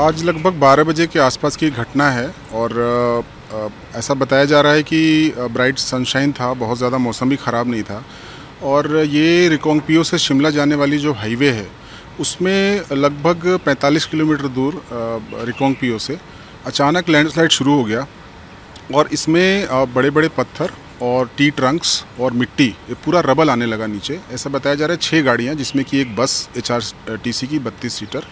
आज लगभग 12 बजे के आसपास की घटना है और ऐसा बताया जा रहा है कि ब्राइट सनशाइन था, बहुत ज़्यादा मौसम भी ख़राब नहीं था। और ये रिकोंगपियो से शिमला जाने वाली जो हाईवे है, उसमें लगभग 45 किलोमीटर दूर रिकोंगपियो से अचानक लैंडस्लाइड शुरू हो गया। और इसमें बड़े बड़े पत्थर और टी ट्रंक्स और मिट्टी, ये पूरा रबल आने लगा नीचे। ऐसा बताया जा रहा है छः गाड़ियाँ, जिसमें कि एक बस एच आर टी सी की बत्तीस सीटर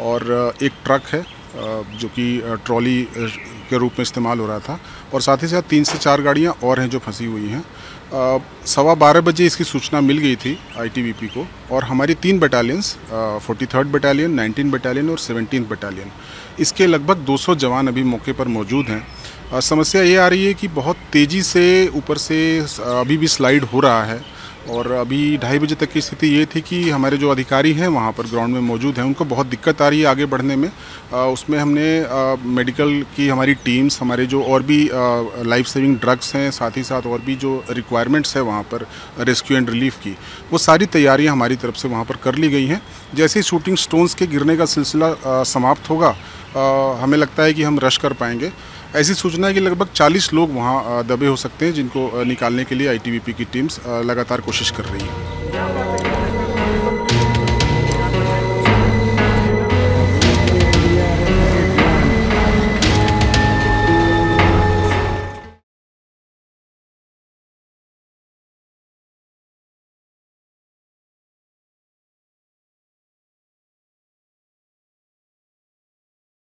और एक ट्रक है। जो कि ट्रॉली के रूप में इस्तेमाल हो रहा था। और साथ ही साथ तीन से चार गाड़ियाँ और हैं जो फंसी हुई हैं। सवा बारह बजे इसकी सूचना मिल गई थी आईटीबीपी को। और हमारी तीन battalions forty third battalion nineteen battalion और सेवनटीन बटालियन इसके लगभग 200 जवान अभी मौके पर मौजूद हैं। समस्या ये आ रही है कि बहुत तेज़ी से ऊपर से अभी भी स्लाइड हो रहा है। और अभी ढाई बजे तक की स्थिति ये थी कि हमारे जो अधिकारी हैं वहाँ पर ग्राउंड में मौजूद हैं उनको बहुत दिक्कत आ रही है आगे बढ़ने में। आ, उसमें हमने आ, मेडिकल की हमारी टीम्स हमारे जो और भी लाइफ सेविंग ड्रग्स हैं साथ ही साथ और भी जो रिक्वायरमेंट्स है वहाँ पर रेस्क्यू एंड रिलीफ की वो सारी तैयारियाँ हमारी तरफ़ से वहाँ पर कर ली गई हैं। जैसे ही शूटिंग स्टोन्स के गिरने का सिलसिला समाप्त होगा हमें लगता है कि हम रश कर पाएँगे। ऐसी सूचना है कि लगभग 40 लोग वहाँ दबे हो सकते हैं, जिनको निकालने के लिए आईटीबीपी की टीम्स लगातार कोशिश कर रही है।